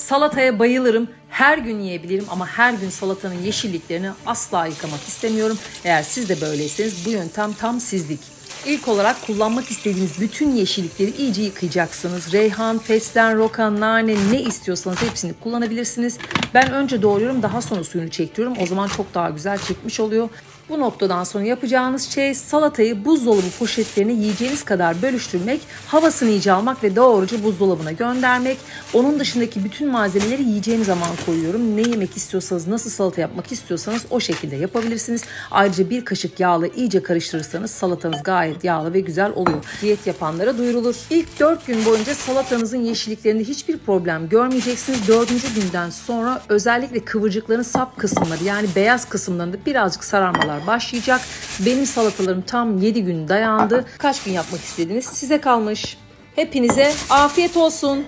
Salataya bayılırım. Her gün yiyebilirim ama her gün salatanın yeşilliklerini asla yıkamak istemiyorum. Eğer siz de böyleyseniz bu yöntem tam sizlik. İlk olarak kullanmak istediğiniz bütün yeşillikleri iyice yıkayacaksınız. Reyhan, fesleğen, roka, nane ne istiyorsanız hepsini kullanabilirsiniz. Ben önce doğruyorum daha sonra suyunu çektiriyorum. O zaman çok daha güzel çekmiş oluyor. Bu noktadan sonra yapacağınız şey salatayı buzdolabı poşetlerine yiyeceğiniz kadar bölüştürmek, havasını iyice almak ve doğruca buzdolabına göndermek. Onun dışındaki bütün malzemeleri yiyeceğim zaman koyuyorum. Ne yemek istiyorsanız, nasıl salata yapmak istiyorsanız o şekilde yapabilirsiniz. Ayrıca bir kaşık yağla iyice karıştırırsanız salatanız gayet yağlı ve güzel oluyor. Diyet yapanlara duyurulur. İlk 4 gün boyunca salatanızın yeşilliklerinde hiçbir problem görmeyeceksiniz. 4. günden sonra özellikle kıvırcıkların sap kısımları yani beyaz kısımlarında birazcık sararmalar başlayacak. Benim salatalarım tam 7 gün dayandı. Kaç gün yapmak istediğiniz size kalmış. Hepinize afiyet olsun.